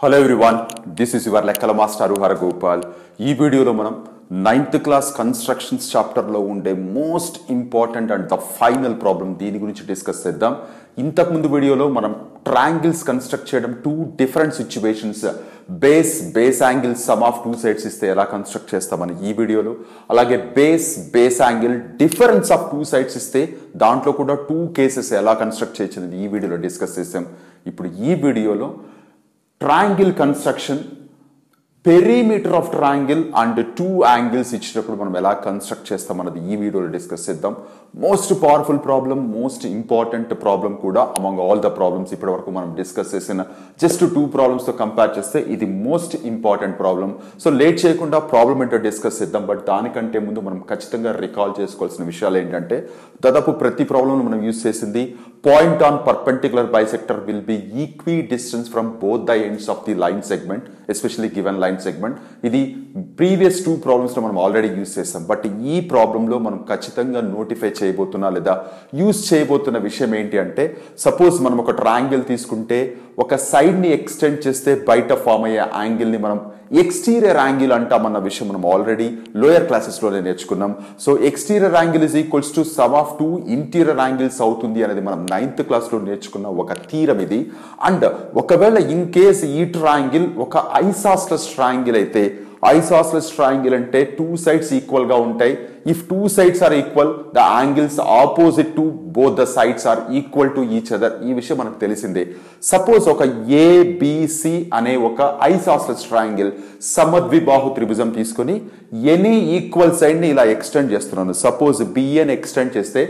Hello everyone this is your లెక్కల master Hara Gopal. ఈ వీడియోలో మనం నైన్త్ క్లాస్ కన్స్ట్రక్షన్స్ చాప్టర్లో ఉండే most important and the final problem దీని గురించి డిస్కస్ చేద్దాం. ఇంతకుముందు వీడియోలో మనం ట్రాంగిల్స్ కన్స్ట్రక్ట్ చేయడం two different situations base base angle sum of two sides ఇస్తే ఎలా కన్స్ట్రక్ట్ చేస్తామని ఈ వీడియోలో. అలాగే base base angle difference of two sides ఇస్తే దాంట్లో కూడా టూ కేసెస్ ఎలా కన్స్ట్రక్ట్ చేయొచ్చు ఈ వీడియోలో డిస్కస్ చేసాం ఇప్పుడు ఈ వీడియోలో triangle construction perimeter of triangle and two angles ఇచ్చినప్పుడు మనం ఎలా కన్స్ట్రక్ట్ చేస్తాం అన్నది ఈ వీడియోలో డిస్కస్ చేద్దాం. Most powerful problem most important problem కూడా అమంగ్ ఆల్ ద ప్రాబ్లమ్స్ ఇప్పటి వరకు మనం డిస్కస్ చేసిన జస్ట్ టూ ప్రాబ్లమ్స్తో కంపేర్ చేస్తే ఇది most important problem so late చేయకుండా ప్రాబ్లం ఏంటో డిస్కస్ చేద్దాం. బట్ దానికంటే ముందు మనం ఖచ్చితంగా రికాల్ చేసుకోవాల్సిన విషయాలు ఏంటంటే దాదాపు ప్రతి ప్రాబ్లంను మనం యూజ్ చేసింది point on perpendicular bisector will be equidistant both both the ends of the line segment especially given line segment ఇది ప్రీవియస్ టూ ప్రాబ్లమ్స్లో మనం ఆల్రెడీ యూజ్ చేస్తాం. బట్ ఈ ప్రాబ్లంలో మనం ఖచ్చితంగా నోటిఫై చేయబోతున్నా లేదా యూజ్ చేయబోతున్న విషయం ఏంటి అంటే సపోజ్ మనం ఒక ట్రాంగిల్ తీసుకుంటే ఒక సైడ్ని ఎక్స్టెండ్ చేస్తే బయట ఫామ్ అయ్యే యాంగిల్ని మనం ఎక్స్టీరియర్ యాంగిల్ అంటామన్న విషయం మనం ఆల్రెడీ లోయర్ క్లాసెస్లోనే నేర్చుకున్నాం. So exterior angle is equals to sum of two interior angles అవుతుంది అనేది మనం నైన్త్ క్లాస్లో నేర్చుకున్న ఒక తీరం ఇది. అండ్ ఒకవేళ ఇన్ కేస్ ఈ ట్రాంగిల్ ఒక ఐసాస్టస్ ట్రాంగిల్ అయితే ఐసాస్లెస్ ట్రయాంగిల్ అంటే టూ సైడ్స్ ఈక్వల్గా ఉంటాయి. If two sides are equal the angles opposite to both the sides are equal to each other ఈ విషయం మనకు తెలిసిందే. సపోజ్ ఒక ఏబిసి అనే ఒక ఐసాస్లెస్ ట్రయాంగిల్ సమద్విబాహు త్రిభుజం తీసుకొని ఎనీ ఈక్వల్ సైడ్ని ఇలా ఎక్స్టెండ్ చేస్తున్నాను. సపోజ్ బిఎన్ ఎక్స్టెండ్ చేస్తే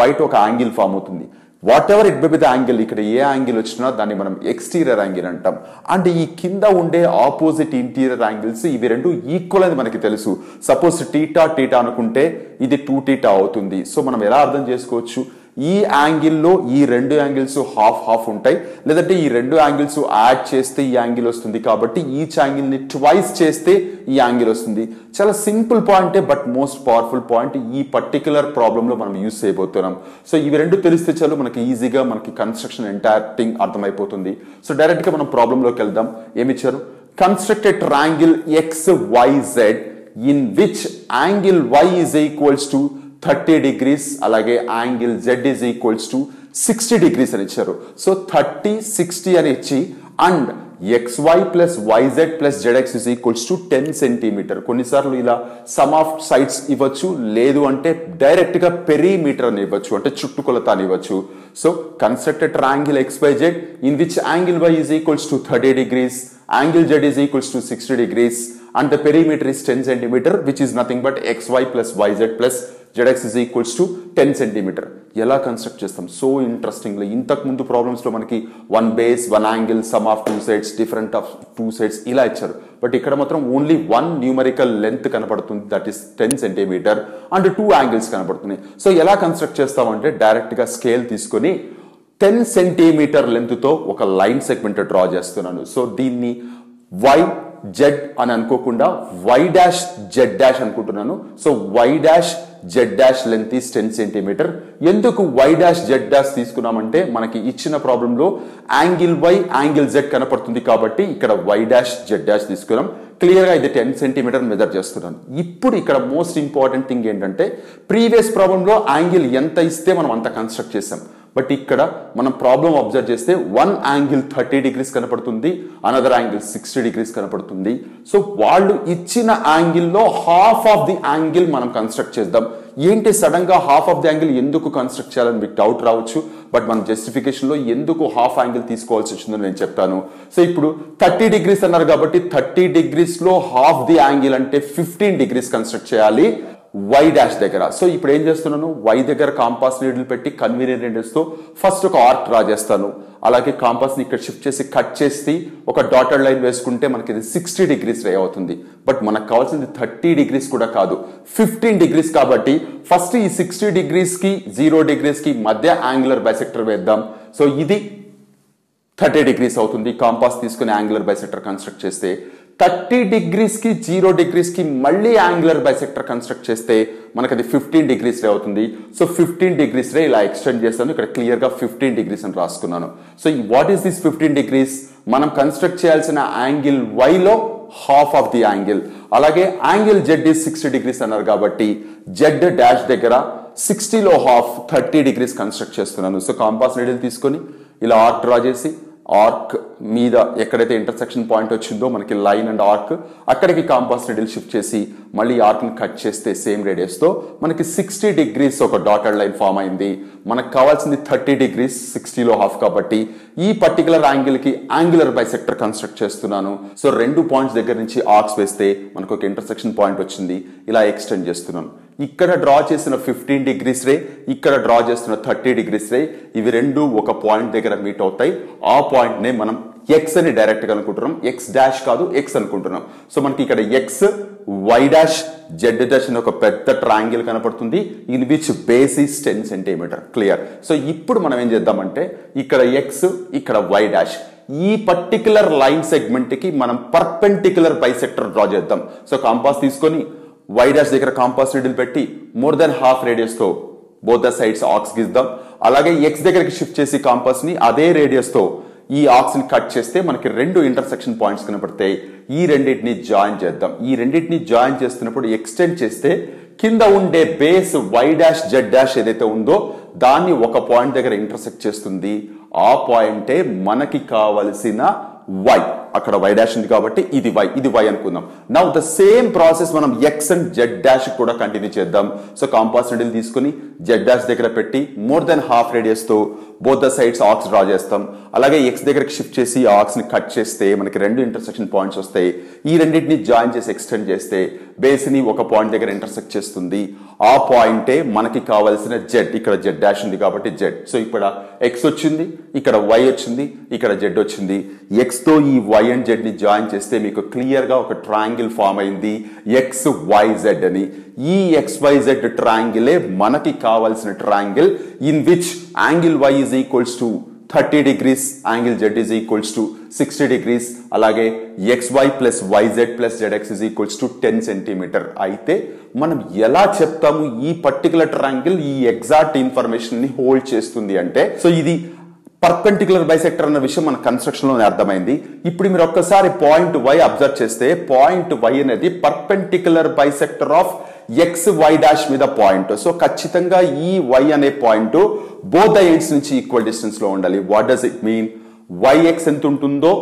బయట ఒక యాంగిల్ ఫామ్ అవుతుంది. Whatever it be the angle ఇక్కడ ఏ యాంగిల్ వచ్చినా దాన్ని మనం ఎక్స్టీరియర్ యాంగిల్ అంటాం. అండ్ ఈ కింద ఉండే ఆపోజిట్ ఇంటీరియర్ యాంగిల్స్ ఇవి రెండు ఈక్వల్ అని మనకి తెలుసు. సపోజ్ టీటా టీటా అనుకుంటే ఇది టూ టీటా అవుతుంది. సో మనం ఎలా అర్థం చేసుకోవచ్చు? ఈ యాంగిల్లో ఈ రెండు యాంగిల్స్ హాఫ్ హాఫ్ ఉంటాయి. లేదంటే ఈ రెండు యాంగిల్స్ యాడ్ చేస్తే ఈ యాంగిల్ వస్తుంది కాబట్టి ఈచ్ యాంగిల్ని ట్వైస్ చేస్తే ఈ యాంగిల్ వస్తుంది. చాలా సింపుల్ పాయింటే బట్ మోస్ట్ పవర్ఫుల్ పాయింట్ ఈ పర్టికులర్ ప్రాబ్లంలో మనం యూస్ చేయబోతున్నాం. సో ఇవి రెండు తెలిస్తే చాలు మనకి ఈజీగా మనకి కన్స్ట్రక్షన్ ఎంటైర్ థింగ్ అర్థమైపోతుంది. సో డైరెక్ట్గా మనం ప్రాబ్లంలోకి వెళ్దాం. ఏమిచ్చారు constructed triangle X Y Z in which angle Y is equals to thirty degrees అలాగే angle Z is equals to sixty degrees అని ఇచ్చారు. సో థర్టీ సిక్స్టీ అని ఇచ్చి and XY plus YZ plus ZX is equals to ten centimeter కొన్నిసార్లు ఇలా some of sides ఇవ్వచ్చు లేదు అంటే డైరెక్ట్గా పెరీమీటర్ అని ఇవ్వచ్చు అంటే చుట్టుకొలత అని ఇవ్వచ్చు. So constructed triangle X Y Z in which angle Y is equals to thirty degrees angle Z is equals to sixty degrees and the perimeter is 10 centimeter which is nothing but xy plus yz plus zx is equals to 10 centimeter. ఎలా construct చేస్తాం? So interestingly ఇంతకు ముందు మనకి one base one angle sum of two sides different of two sides ఇలా ఇచ్చారు. But ఇక్కడ మాత్రం only one numerical length కనపడుతుంది. That is ten centimeter and two angles కనపడుతున్నాయి. సో ఎలా కన్స్ట్రక్ట్ చేస్తామంటే డైరెక్ట్గా స్కేల్ తీసుకొని టెన్ సెంటీమీటర్ లెంత్తో ఒక లైన్ సెగ్మెంట్ డ్రా చేస్తున్నాను. సో దీన్ని వై జెడ్ అని అనుకోకుండా వై డాష్ జెడ్ డాష్ అనుకుంటున్నాను. So Y dash Z dash length is ten centimeter ఎందుకు వై డాష్ జెడ్ డాష్ తీసుకున్నామంటే మనకి ఇచ్చిన ప్రాబ్లంలో యాంగిల్ వై యాంగిల్ జెడ్ కనపడుతుంది కాబట్టి ఇక్కడ వై డాష్ జెడ్ డాష్ తీసుకున్నాం. క్లియర్గా ఇది టెన్ సెంటీమీటర్ మెజర్ చేస్తున్నాను. ఇప్పుడు ఇక్కడ మోస్ట్ ఇంపార్టెంట్ థింగ్ ఏంటంటే ప్రీవియస్ ప్రాబ్లంలో యాంగిల్ ఎంత ఇస్తే మనం అంత కన్స్ట్రక్ట్ చేసాం బట్ ఇక్కడ మనం ప్రాబ్లం అబ్జర్వ్ చేస్తే వన్ యాంగిల్ థర్టీ డిగ్రీస్ కనపడుతుంది అనదర్ యాంగిల్ సిక్స్టీ డిగ్రీస్ కనపడుతుంది. సో వాళ్ళు ఇచ్చిన యాంగిల్లో హాఫ్ ఆఫ్ ది యాంగిల్ మనం కన్స్ట్రక్ట్ చేద్దాం. ఏంటి సడన్గా హాఫ్ ఆఫ్ ది యాంగిల్ ఎందుకు కన్స్ట్రక్ట్ చేయాలని మీకు డౌట్ రావచ్చు బట్ మన జస్టిఫికేషన్లో ఎందుకు హాఫ్ యాంగిల్ తీసుకోవాల్సి వచ్చిందో నేను చెప్తాను. సో ఇప్పుడు థర్టీ డిగ్రీస్ అన్నారు కాబట్టి థర్టీ డిగ్రీస్లో హాఫ్ ది యాంగిల్ అంటే ఫిఫ్టీన్ డిగ్రీస్ కన్స్ట్రక్ట్ చేయాలి. వై డాష్ దగ్గర. సో ఇప్పుడు ఏం చేస్తున్నాను? వై దగ్గర కాంపాస్ నీడిల్ పెట్టి కన్వీనియంట్తో ఫస్ట్ ఒక ఆర్క్ డ్రా చేస్తాను. అలాగే కాంపాస్ని ఇక్కడ షిఫ్ట్ చేసి కట్ చేసి ఒక డాటర్ లైన్ వేసుకుంటే మనకి ఇది సిక్స్టీ డిగ్రీస్ రే అవుతుంది. బట్ మనకు కావాల్సింది థర్టీ డిగ్రీస్ కూడా కాదు. ఫిఫ్టీన్ డిగ్రీస్ కాబట్టి ఫస్ట్ ఈ సిక్స్టీ డిగ్రీస్కి జీరో డిగ్రీస్కి మధ్య యాంగులర్ బైసెక్టర్ వేద్దాం. సో ఇది థర్టీ డిగ్రీస్ అవుతుంది. కాంపాస్ తీసుకుని యాంగులర్ బైసెక్టర్ కన్స్ట్రక్ట్ చేస్తే థర్టీ డిగ్రీస్కి జీరో డిగ్రీస్కి మళ్ళీ యాంగులర్ బైసెక్టర్ కన్స్ట్రక్ట్ చేస్తే మనకు అది ఫిఫ్టీన్ డిగ్రీస్ రే అవుతుంది. సో ఫిఫ్టీన్ డిగ్రీస్ రే ఇలా ఎక్స్టెండ్ చేస్తాను. ఇక్కడ క్లియర్గా ఫిఫ్టీన్ డిగ్రీస్ అని రాసుకున్నాను. So what is this fifteen degrees? మనం కన్స్ట్రక్ట్ చేయాల్సిన యాంగిల్ వైలో హాఫ్ ఆఫ్ ది యాంగిల్. అలాగే angle Z is sixty degrees అన్నారు కాబట్టి జెడ్ డాష్ దగ్గర సిక్స్టీలో హాఫ్ థర్టీ డిగ్రీస్ కన్స్ట్రక్ట్ చేస్తున్నాను. సో కాంపాస్ నీడిల్ తీసుకొని ఇలా ఆర్క్ డ్రా చేసి ఆర్క్ మీద ఎక్కడైతే ఇంటర్సెక్షన్ పాయింట్ వచ్చిందో మనకి లైన్ అండ్ ఆర్క్ అక్కడికి కాంపాస్ నీడిల్ షిఫ్ట్ చేసి మళ్ళీ ఆర్క్ని కట్ చేస్తే సేమ్ రేడియస్తో మనకి సిక్స్టీ డిగ్రీస్ ఒక డాటెడ్ లైన్ ఫామ్ అయింది. మనకు కావాల్సింది థర్టీ డిగ్రీస్ సిక్స్టీలో హాఫ్ కాబట్టి ఈ పర్టికులర్ యాంగిల్కి యాంగులర్ బైసెక్టర్ కన్స్ట్రక్ట్ చేస్తున్నాను. సో రెండు పాయింట్స్ దగ్గర నుంచి ఆర్క్స్ వేస్తే మనకు ఒక ఇంటర్సెక్షన్ పాయింట్ వచ్చింది. ఇలా ఎక్స్టెండ్ చేస్తున్నాను. ఇక్కడ డ్రా చేసిన ఫిఫ్టీన్ డిగ్రీస్ రే ఇక్కడ డ్రా చేస్తున్న థర్టీ డిగ్రీస్ రే ఇవి రెండు ఒక పాయింట్ దగ్గర మీట్ అవుతాయి. ఆ పాయింట్ నే మనం ఎక్స్ అని డైరెక్ట్గా అనుకుంటున్నాం. ఎక్స్ డాష్ కాదు ఎక్స్ అనుకుంటున్నాం. సో మనకి ఇక్కడ X Y dash Z dash అని ఒక పెద్ద ట్రాంగిల్ కనపడుతుంది. In which base ten centimeter clear so ఇప్పుడు మనం ఏం చేద్దామంటే ఇక్కడ ఎక్స్ ఇక్కడ వై డాష్ ఈ పర్టికులర్ లైన్ సెగ్మెంట్కి మనం పర్పెంటికులర్ బైసెక్టర్ డ్రా చేద్దాం. సో కాంపాస్ తీసుకొని వై డాష్ దగ్గర కాంపాస్ నీడిల్ పెట్టి మోర్ దెన్ హాఫ్ రేడియస్తో బోత్ ద సైడ్స్ ఆక్స్ గిద్దాం. అలాగే ఎక్స్ దగ్గరికి షిఫ్ట్ చేసి కాంపాస్ని అదే రేడియస్తో ఈ ఆక్స్ని కట్ చేస్తే మనకి రెండు ఇంటర్సెక్షన్ పాయింట్స్ కనపడతాయి. ఈ రెండింటిని జాయిన్ చేద్దాం. ఈ రెండింటిని జాయిన్ చేస్తున్నప్పుడు ఎక్స్టెండ్ చేస్తే కింద ఉండే base Y dash Z dash ఏదైతే ఉందో దాన్ని ఒక పాయింట్ దగ్గర ఇంటర్సెక్ట్ చేస్తుంది. ఆ పాయింటే మనకి కావలసిన వై అక్కడ వై డాష్ ఉంది కాబట్టి ఇది వై ఇది వై అనుకుందాం. నౌ ద సేమ్ ప్రాసెస్ మనం ఎక్స్ అండ్ జెడ్ డాష్ కూడా కంటిన్యూ చేద్దాం. సో కాంపాస్ నీడిల్ తీసుకుని జెడ్ డాష్ దగ్గర పెట్టి more then half రేడియస్తో both the sides arcs draw చేస్తాం. అలాగే ఎక్స్ దగ్గరికి షిఫ్ట్ చేసి ఆక్స్ కట్ చేస్తే మనకి రెండు ఇంటర్సెక్షన్ పాయింట్స్ వస్తాయి. ఈ రెండింటిని జాయిన్ చేసి ఎక్స్టెండ్ చేస్తే బేస్ని ఒక పాయింట్ దగ్గర ఇంటర్సెక్ట్ చేస్తుంది. ఆ పాయింటే మనకి కావాల్సిన జెడ్ ఇక్కడ జెడ్ డాష్ ఉంది కాబట్టి జెడ్ సో ఇక్కడ ఎక్స్ వచ్చింది ఇక్కడ వై వచ్చింది ఇక్కడ జెడ్ వచ్చింది. ఎక్స్తో ఈ వై అండ్ జాయిన్ చేస్తే మీకు క్లియర్గా ఒక ట్రయాంగిల్ ఫామ్ అయింది. ఎక్స్ వై జెడ్ అని. ఈ ఎక్స్ వై జెడ్ ట్రయాంగిలే మనకి కావాల్సిన triangle in which angle Y is equals to thirty degrees angle Z is equals to sixty degrees అలాగే X Y plus YZ plus ZX is equals to ten centimeter అయితే మనం ఎలా చెప్తాము ఈ particular triangle ఈ ఎగ్జాక్ట్ ఇన్ఫర్మేషన్ని hold చేస్తుంది అంటే సో ఇది పర్పెంటికులర్ బైసెక్టర్ అన్న విషయం మన కన్స్ట్రక్షన్లోనే అర్థమైంది. ఇప్పుడు మీరు ఒక్కసారి పాయింట్ వై అబ్జర్వ్ చేస్తే పాయింట్ వై అనేది perpendicular bisector of X Y dash మీద పాయింట్ సో ఖచ్చితంగా ఈ వై అనే పాయింట్ బోత్ ద ఎండ్స్ నుంచి ఈక్వల్ డిస్టెన్స్లో ఉండాలి. What does it mean Y X ఎంత ఉంటుందో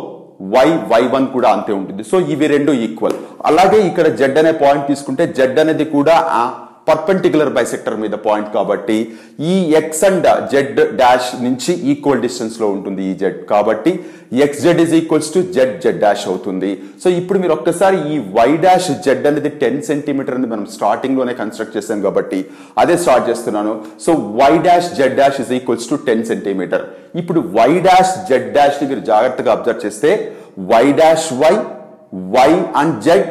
వై వై వన్ కూడా అంతే ఉంటుంది. సో ఇవి రెండు ఈక్వల్ అలాగే ఇక్కడ జెడ్ అనే పాయింట్ తీసుకుంటే జెడ్ అనేది కూడా పర్పెంటికులర్ బైసెక్టర్ మీద పాయింట్ కాబట్టి ఈ ఎక్స్ అండ్ జెడ్ డాష్ నుంచి ఈక్వల్ డిస్టెన్స్లో ఉంటుంది ఈ జెడ్ కాబట్టి X Z is equals to Z Z dash అవుతుంది. సో ఇప్పుడు మీరు ఒక్కసారి ఈ వై డాష్ జెడ్ అనేది టెన్ సెంటీమీటర్ అనేది మనం స్టార్టింగ్లోనే కన్స్ట్రక్ట్ చేస్తాం కాబట్టి అదే స్టార్ట్ చేస్తున్నాను. So Y dash Z dash is equals to ten centimetre ఇప్పుడు వై డాష్ జెడ్ డాష్ని మీరు జాగ్రత్తగా అబ్జర్వ్ చేస్తే Y dash Y Y and Z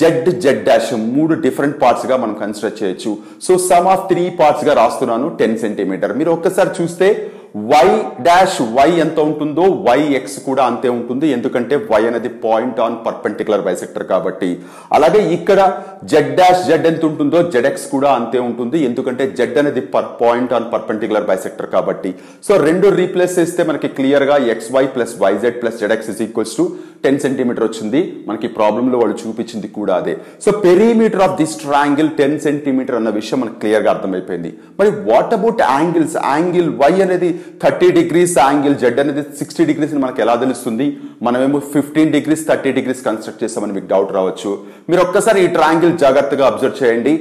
Z Z dash మూడు డిఫరెంట్ పార్ట్స్గా మనం కన్సిడర్ చేయొచ్చు. సో సమ్ ఆఫ్ త్రీ పార్ట్స్గా రాస్తున్నాను టెన్ సెంటీమీటర్ మీరు ఒక్కసారి చూస్తే వై డాష్ వై ఎంత ఉంటుందో వై ఎక్స్ కూడా అంతే ఉంటుంది. ఎందుకంటే వై అనేది పాయింట్ ఆన్ పర్పెంటికులర్ బైసెక్టర్ కాబట్టి. అలాగే ఇక్కడ జెడ్ డాష్ జెడ్ ఎంత ఉంటుందో జెడ్ ఎక్స్ కూడా అంతే ఉంటుంది. ఎందుకంటే జెడ్ అనేది per point on perpendicular bisector కాబట్టి. సో రెండు రీప్లేస్ చేస్తే మనకి క్లియర్గా X Y plus Y Z plus Z X is equals to ten centimetre వచ్చింది. మనకి ప్రాబ్లంలో వాళ్ళు చూపించింది కూడా అదే. So perimeter of this triangle ten centimetre అన్న విషయం మనకు క్లియర్గా అర్థమైపోయింది. మరి what about angles angle Y అనేది థర్టీ డిగ్రీస్ యాంగిల్ జెడ్ అనేది సిక్స్టీ డిగ్రీస్ మనకి ఎలా తెలుస్తుంది? మనమేమో fifteen degrees thirty degrees construct చేస్తామని మీకు డౌట్ రావచ్చు. మీరు ఒక్కసారి ఈ ట్రాంగిల్ జాగ్రత్తగా అబ్జర్వ్ చేయండి.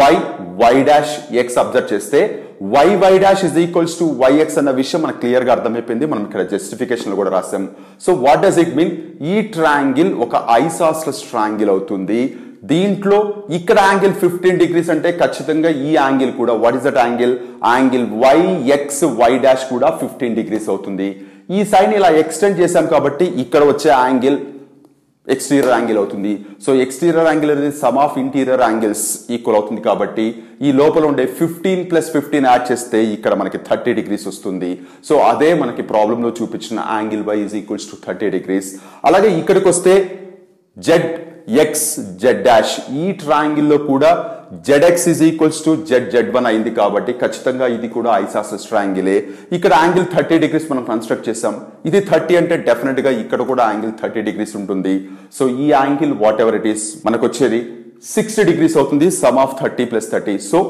Y Y dash X observe చేస్తే Y Y dash is equals to Y X అన్న విషయం మనకు క్లియర్గా అర్థమైపోయింది. మనం ఇక్కడ జస్టిఫికేషన్లో కూడా రాసాం. So what does it mean? ఈ ట్రాంగిల్ ఒక ఐసాస్లెస్ ట్రాంగిల్ అవుతుంది. దీంట్లో ఇక్కడ యాంగిల్ ఫిఫ్టీన్ డిగ్రీస్ అంటే ఖచ్చితంగా ఈ యాంగిల్ కూడా what is that angle angle Y X Y dash కూడా ఫిఫ్టీన్ డిగ్రీస్ అవుతుంది. ఈ సైన్ ఇలా ఎక్స్టెండ్ చేశాం కాబట్టి ఇక్కడ వచ్చే యాంగిల్ ఎక్స్టీరియర్ యాంగిల్ అవుతుంది. సో ఎక్స్టీరియర్ యాంగిల్ అనేది sum of interior angles equal అవుతుంది కాబట్టి ఈ లోపల ఉండే ఫిఫ్టీన్ ప్లస్ ఫిఫ్టీన్ యాడ్ చేస్తే ఇక్కడ మనకి థర్టీ డిగ్రీస్ వస్తుంది. సో అదే మనకి ప్రాబ్లంలో చూపించిన angle Y is equals to thirty degrees అలాగే ఇక్కడికి వస్తే జెడ్ ఎక్స్ జెడ్ డాష్ ఈ ట్రాంగిల్లో కూడా Z X is equals to Z Z one అయింది కాబట్టి ఖచ్చితంగా ఇది కూడా ఐసాసస్ ట్రాంగిలే ఇక్కడ యాంగిల్ థర్టీ డిగ్రీస్ మనం కన్స్ట్రక్ట్ చేసాం ఇది థర్టీ అంటే డెఫినెట్గా ఇక్కడ కూడా యాంగిల్ థర్టీ డిగ్రీస్ ఉంటుంది. సో ఈ angle whatever it is మనకు వచ్చేది సిక్స్టీ డిగ్రీస్ అవుతుంది sum of thirty plus thirty so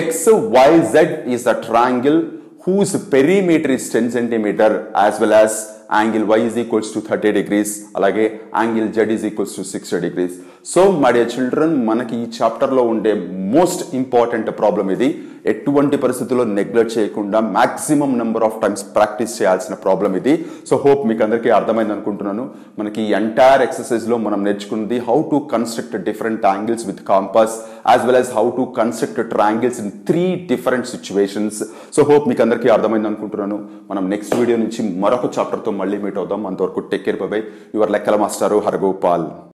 X Y Z is the triangle whose perimeter is ten centimetre as well as angle Y is equals to thirty degrees అలాగే angle Z is equals to sixty degrees so my dear children మనకి ఈ చాప్టర్లో ఉండే most important problem ఇది. ఎటువంటి పరిస్థితుల్లో neglect చేయకుండా maximum number of times practice చేయాల్సిన ప్రాబ్లం ఇది. సో హోప్ మీకు అందరికీ అర్థమైంది అనుకుంటున్నాను. మనకి ఈ ఎంటైర్ ఎక్సర్సైజ్లో మనం నేర్చుకున్నది how to construct different angles with compass as well as how to construct triangles in three different situations so hope మీకు అందరికీ అర్థమైంది అనుకుంటున్నాను. మనం నెక్స్ట్ వీడియో నుంచి మరొక చాప్టర్తో మళ్ళీ మీట్ అవుదాం. అంతవరకు టేక్ కేర్ బై యువర్ లెక్కల మాస్టారు హరగోపాల్.